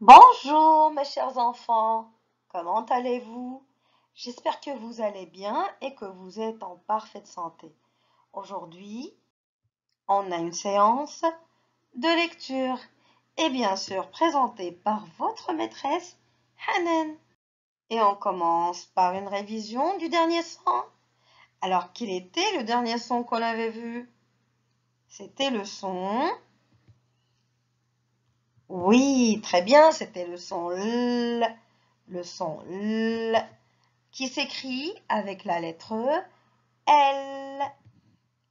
Bonjour mes chers enfants, comment allez-vous? J'espère que vous allez bien et que vous êtes en parfaite santé. Aujourd'hui, on a une séance de lecture et bien sûr présentée par votre maîtresse Hanan. Et on commence par une révision du dernier son. Alors, quel était le dernier son qu'on avait vu? C'était le son oui, très bien, c'était le son L, le son L, qui s'écrit avec la lettre L,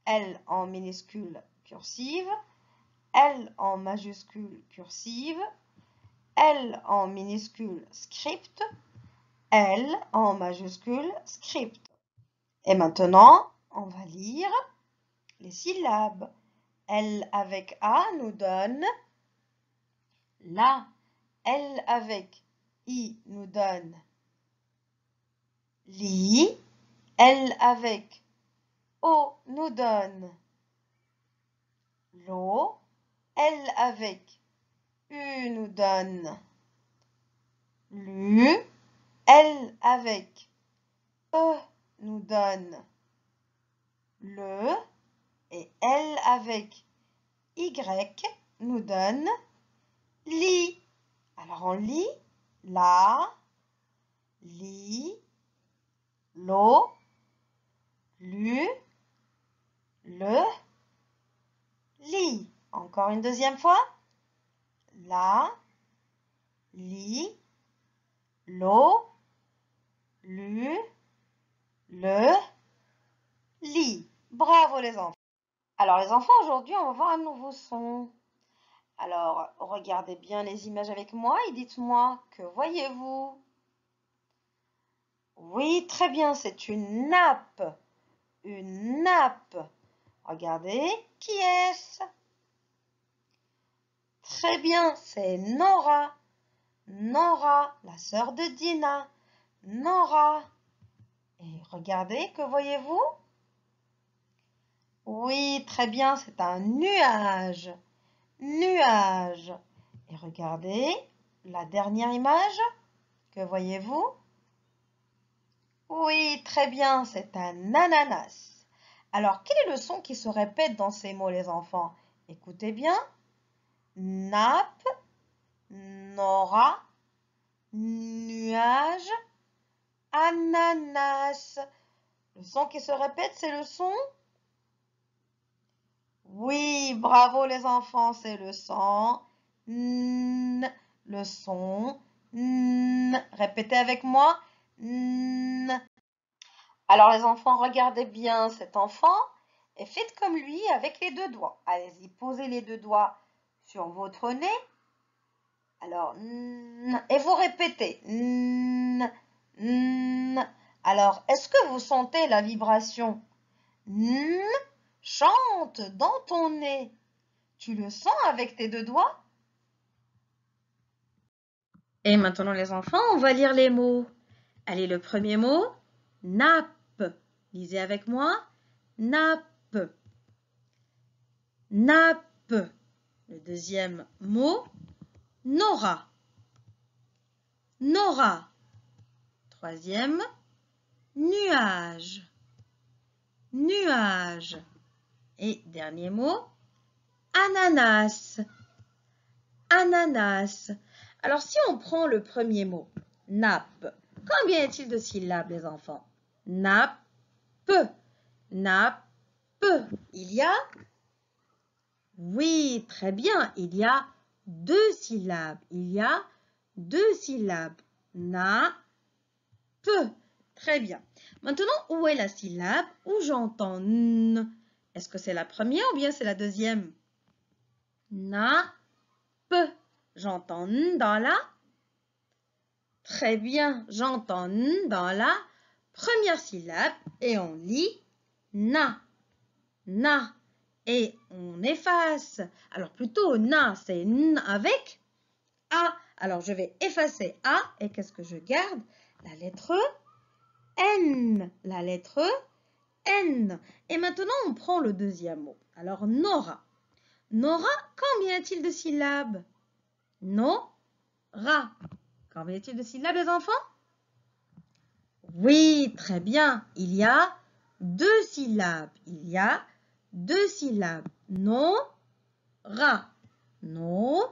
L en minuscule cursive, L en majuscule cursive, L en minuscule script, L en majuscule script. Et maintenant, on va lire les syllabes. L avec A nous donne la, L avec I nous donne li, L avec O nous donne l'eau, L avec U nous donne lu, L avec E nous donne le et L avec Y nous donne lit. Alors on lit la, li, l'eau, lu, le, lit. Encore une deuxième fois. La, li, l'eau, lu, le, lit. Bravo les enfants. Alors les enfants, aujourd'hui, on va voir un nouveau son. Alors, regardez bien les images avec moi et dites-moi, que voyez-vous Oui, très bien, c'est une nappe. Une nappe. Regardez, qui est-ce? Très bien, c'est Nora. Nora, la sœur de Dina. Nora. Et regardez, que voyez-vous? Oui, très bien, c'est un nuage nuage. Et regardez la dernière image. Que voyez-vous? Oui, très bien, c'est un ananas. Alors, quel est le son qui se répète dans ces mots, les enfants? Écoutez bien. Nappe, Nora, nuage, ananas. Le son qui se répète, c'est le son oui, bravo les enfants, c'est le son. N, le son. N. Répétez avec moi. N. Alors les enfants, regardez bien cet enfant et faites comme lui avec les deux doigts. Allez-y, posez les deux doigts sur votre nez. Alors, n, et vous répétez. N, n. Alors, est-ce que vous sentez la vibration? N, Chante dans ton nez. Tu le sens avec tes deux doigts Et maintenant les enfants, on va lire les mots. Allez, le premier mot, nappe. Lisez avec moi, nappe. Nappe. Le deuxième mot, Nora. Nora. Troisième, nuage. Nuage. Et dernier mot, ananas. Ananas. Alors, si on prend le premier mot, nappe, combien y a-t-il de syllabes, les enfants? Nappe. Nappe. Il y a Oui, très bien. Il y a deux syllabes. Il y a deux syllabes. Na. Très bien. Maintenant, où est la syllabe? Où j'entends n? Est-ce que c'est la première ou bien c'est la deuxième? Na, pe. J'entends n dans la Très bien, j'entends n dans la première syllabe et on lit na. Na. Et on efface. Alors plutôt na, c'est n avec a. Alors je vais effacer a et qu'est-ce que je garde? La lettre N. La lettre N. Et maintenant, on prend le deuxième mot. Alors, Nora. Nora, combien y a-t-il de syllabes Nora. ra. Combien y a-t-il de syllabes, les enfants? Oui, très bien. Il y a deux syllabes. Il y a deux syllabes. No, ra. No,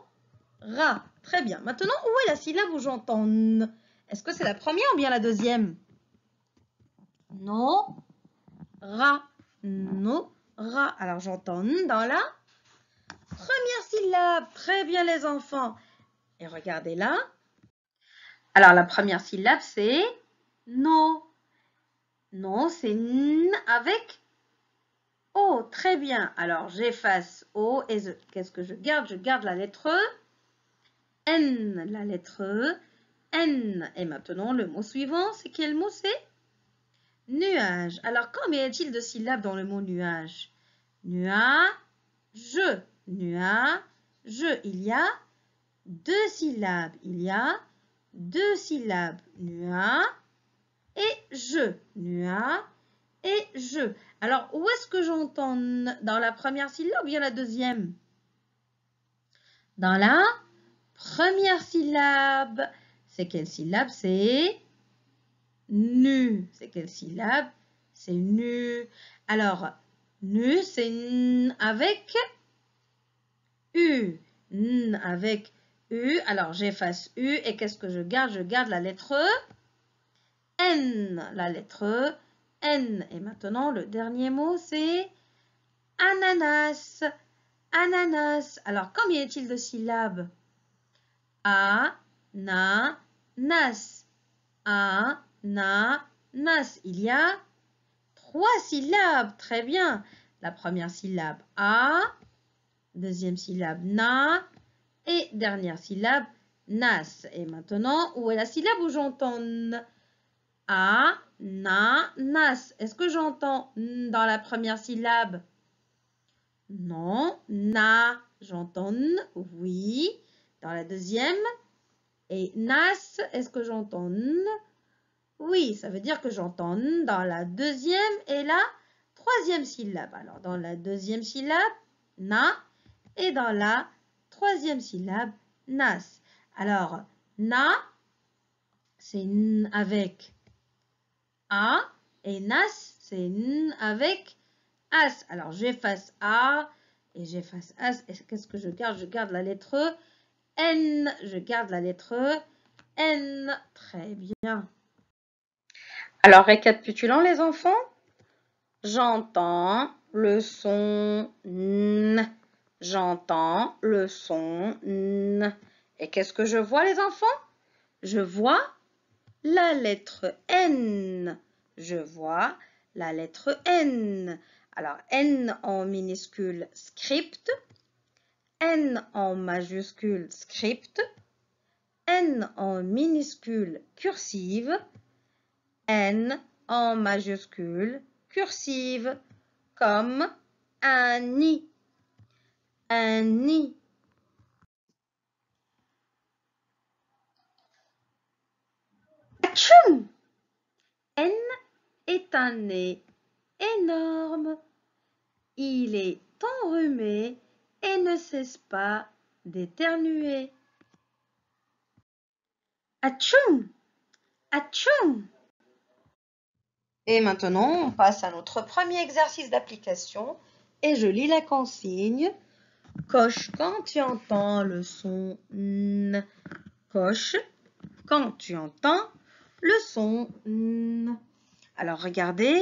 ra. Très bien. Maintenant, où est la syllabe où j'entends n? Est-ce que c'est la première ou bien la deuxième? No, ra. No, ra. Alors, j'entends n dans la première syllabe. Très bien, les enfants. Et regardez là. Alors, la première syllabe, c'est no. Non, c'est n avec O. Très bien. Alors, j'efface O et qu'est-ce que je garde? Je garde la lettre N. La lettre N. Et maintenant, le mot suivant, c'est quel mot? C'est Nuage. Alors, combien y a-t-il de syllabes dans le mot nuage? Nuage. Nuage. Il y a deux syllabes. Il y a deux syllabes. Nuage et je. Nuage et je. Alors, où est-ce que j'entends dans la première syllabe ou bien la deuxième? Dans la première syllabe. C'est quelle syllabe? C'est nu. C'est quelle syllabe? C'est nu. Alors, nu, c'est n avec u. N avec u. Alors, j'efface u et qu'est-ce que je garde? Je garde la lettre N, la lettre N. Et maintenant, le dernier mot, c'est ananas. Ananas. Alors, combien y a-t-il de syllabes A, na, nas. A, na, nas. Il y a trois syllabes. Très bien. La première syllabe A, deuxième syllabe na et dernière syllabe nas. Et maintenant, où est la syllabe où j'entends a, na, nas. Est-ce que j'entends dans la première syllabe? Non. Na, j'entends oui. Dans la deuxième. Et nas, est-ce que j'entends Oui, ça veut dire que j'entends n dans la deuxième et la troisième syllabe. Alors, dans la deuxième syllabe, na, et dans la troisième syllabe, nas. Alors, na, c'est n avec a et nas, c'est N avec As. Alors, j'efface A et j'efface As. Qu'est-ce que je garde? Je garde la lettre N. Je garde la lettre N. Très bien. Alors, récapitulons les enfants. J'entends le son N. J'entends le son N. Et qu'est-ce que je vois les enfants? Je vois la lettre N. Je vois la lettre N. Alors, N en minuscule script, N en majuscule script, N en minuscule cursive, N en majuscule cursive, comme un nid. Un nid. N est un nez énorme. Il est enrhumé et ne cesse pas d'éternuer. Atchoum Atchoum Et maintenant, on passe à notre premier exercice d'application et je lis la consigne. Coche quand tu entends le son N. Coche quand tu entends le son N. Alors regardez,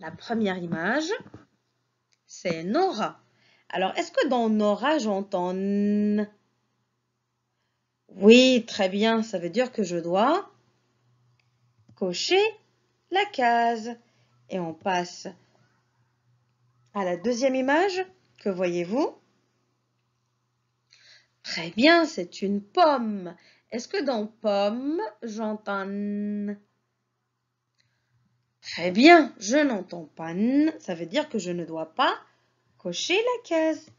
la première image, c'est Nora. Alors est-ce que dans Nora j'entends N? Oui, très bien, ça veut dire que je dois cocher la case. Et on passe à la deuxième image. Que voyez-vous? Très bien, c'est une pomme. Est-ce que dans pomme, j'entends Très bien, je n'entends pas n. Ça veut dire que je ne dois pas cocher la case.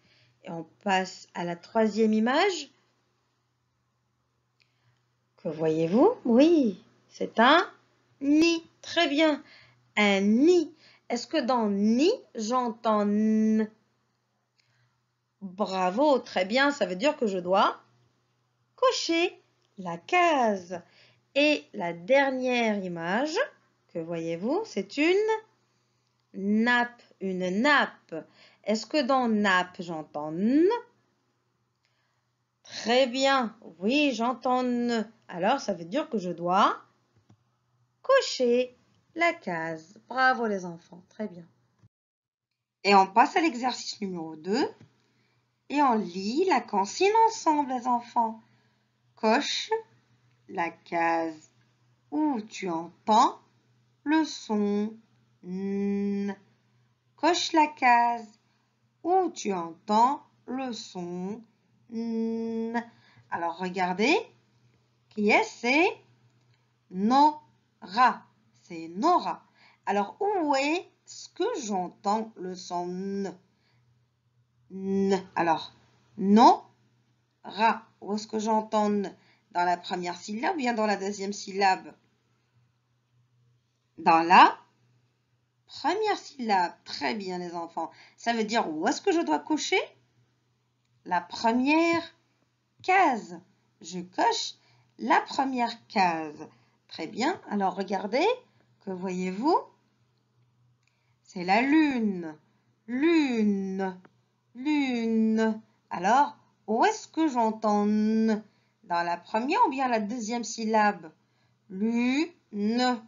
Et on passe à la troisième image. Que voyez-vous? Oui, c'est un ni. Très bien, un ni. Est-ce que dans ni, j'entends n? Bravo, très bien, ça veut dire que je dois cocher la case. Et la dernière image que voyez-vous, c'est une nappe, une nappe. Est-ce que dans nappe, j'entends n? Très bien, oui, j'entends n. Alors, ça veut dire que je dois cocher la case. Bravo les enfants, très bien. Et on passe à l'exercice numéro 2 et on lit la consigne ensemble les enfants. Coche la case où tu entends le son N. Coche la case où tu entends le son N. Alors regardez, qui est c'est Nora. C'est Nora. Alors où est-ce que j'entends le son N? N. Alors, non, ra. Où est-ce que j'entends Dans la première syllabe ou bien dans la deuxième syllabe? Dans la première syllabe. Très bien, les enfants. Ça veut dire où est-ce que je dois cocher? La première case. Je coche la première case. Très bien. Alors, regardez. Que voyez-vous? C'est la lune. Lune lune. Alors, où est-ce que j'entends n? Dans la première ou bien la deuxième syllabe? Lune,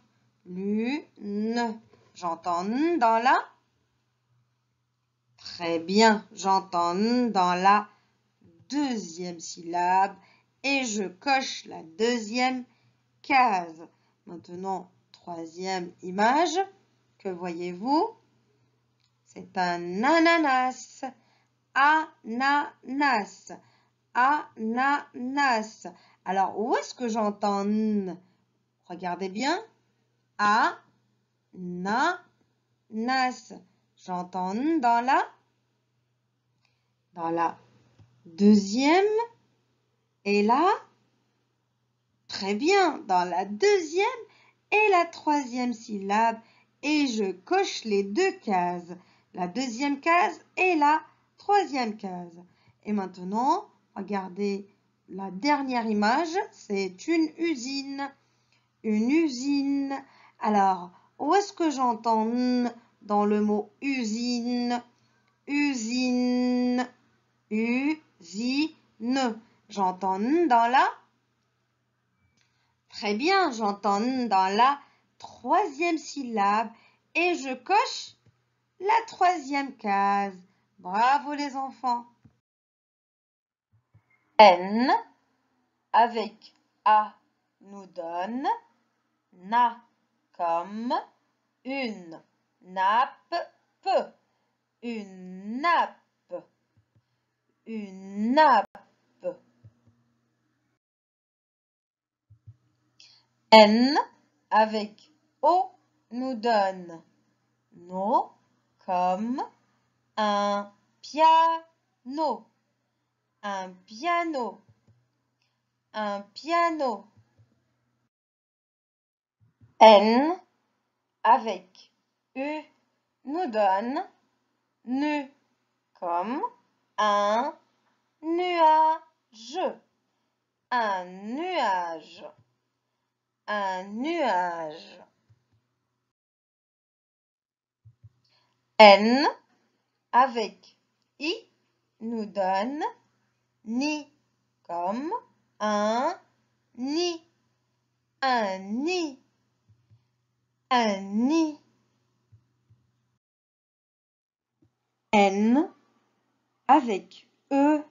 lune. J'entends n dans la Très bien, j'entends n dans la deuxième syllabe et je coche la deuxième Maintenant, troisième image, que voyez-vous? C'est un ananas. Ananas, ananas. Alors, où est-ce que j'entends n? Regardez bien. A. J'entends n dans la dans la deuxième. Et la très bien dans la deuxième et la troisième syllabe et je coche les deux cases. La deuxième case et la troisième case. Et maintenant, regardez la dernière image, c'est une usine. Une usine. Alors, où est-ce que j'entends dans le mot usine? Usine. Usine. J'entends dans la Très bien, j'entends dans la troisième syllabe et je coche la troisième case. Bravo les enfants. N avec A nous donne na comme une nappe, une nappe, une nappe. N avec O nous donne no comme un piano, un piano, un piano. N avec U nous donne nu comme un nuage, un nuage, un nuage. N avec i nous donne ni comme un nid, un nid, un nid. N avec e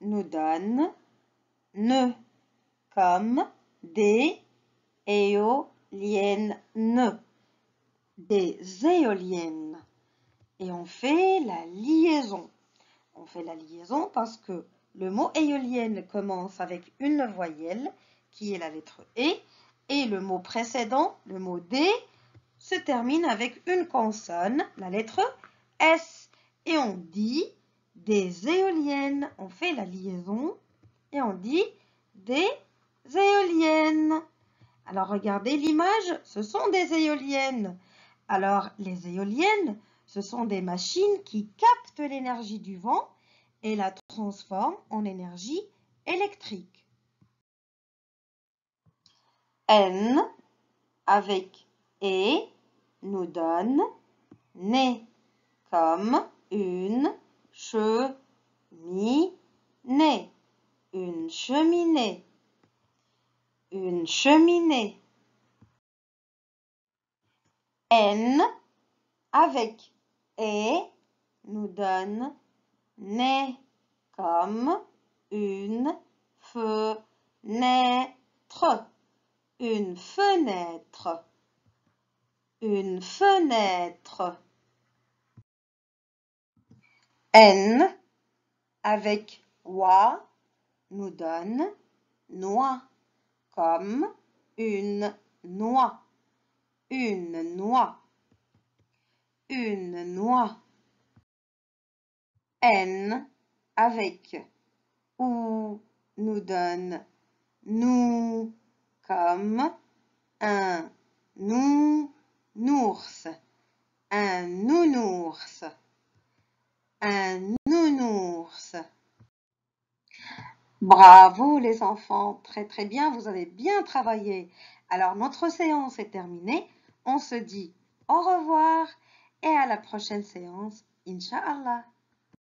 nous donne ne comme des éoliennes, des éoliennes et on fait la liaison. On fait la liaison parce que le mot éolienne commence avec une voyelle qui est la lettre E et le mot précédent, le mot D, se termine avec une consonne, la lettre S. Et on dit des éoliennes. On fait la liaison et on dit des éoliennes. Alors regardez l'image, ce sont des éoliennes. Alors les éoliennes, ce sont des machines qui captent l'énergie du vent et la transforment en énergie électrique. N avec et nous donne né comme une cheminée. Une cheminée. Une cheminée. N avec et nous donne né comme une fenêtre. Une fenêtre. Une fenêtre. N avec wa nous donne noix comme une noix. Une noix. Une noix. N avec ou nous donne nous comme un nounours. Un nounours. Un nounours. Bravo les enfants, très très bien, vous avez bien travaillé. Alors notre séance est terminée, on se dit au revoir et à la prochaine séance, Inch'Allah.